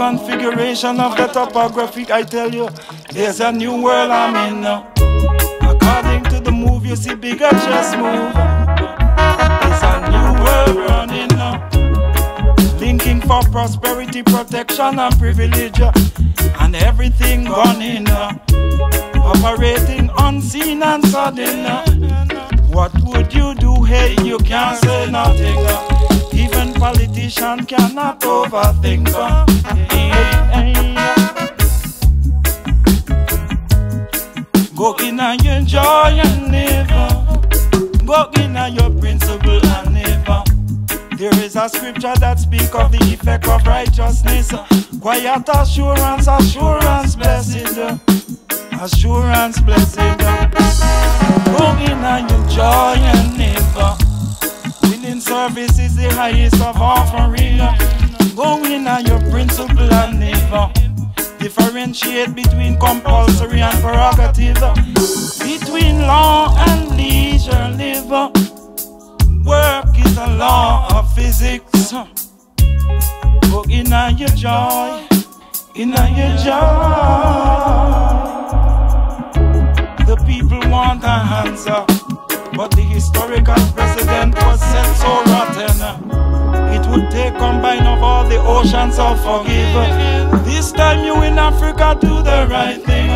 reconfiguration of the topography. I tell you, there's a new world I'm in now. According to the move, you see bigger chess move. There's a new world running now. Linking for prosperity, protection, and privilege. And everything running now. Operating unseen and sudden. What would you do? Hey, you can't say nothing. Even politician cannot overthink. Hey, hey, Go in and enjoy and live. Go in and your principle and live. There is a scripture that speak of the effect of righteousness. Quiet assurance, assurance, blessed. Assurance, blessed. Service is the highest of offering. Go in and your principle and live. Differentiate between compulsory and prerogative, between law and leisure live. Work is a law of physics. Go in your joy, in your joy. The people want an answer, would take combine of all the oceans of forgive. This time you in Africa do the right thing.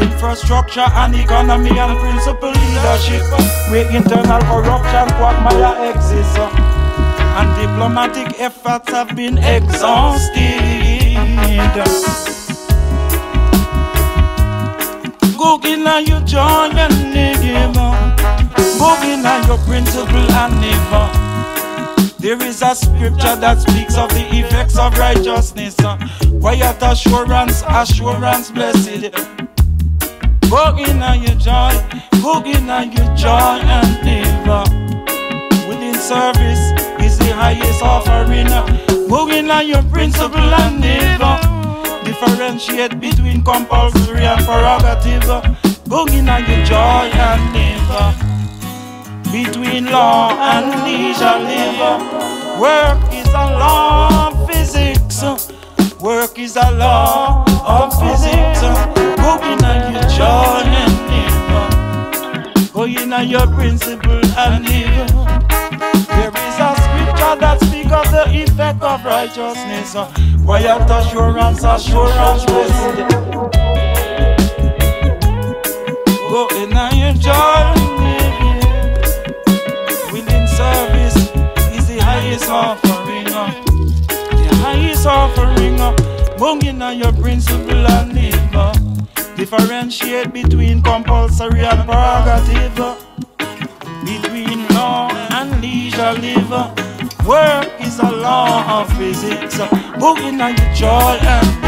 Infrastructure and economy and principle leadership. Where internal corruption quagmire exists. And diplomatic efforts have been exhausted. In and you join live. Go in and your principle and live. There is a scripture that speaks of the effects of righteousness. Uh, quiet assurance, assurance, blessed. Go in and your joy, go and your joy and live. Within service is the highest offering. Go and your principle and live. Differentiate between compulsory and prerogative. Go and your joy and live between law and leisure live. Work is a law of physics. Work is a law of physics. Go in and you joy live. Go in and your principle and live. There is a scripture that speaks of the effect of righteousness. Quiet assurance, assurance, blessed. Uh, bunging on your principle and. Uh, differentiate between compulsory and prerogative, between law and leisure. Uh, work is a law of physics, uh, bunging on your joy and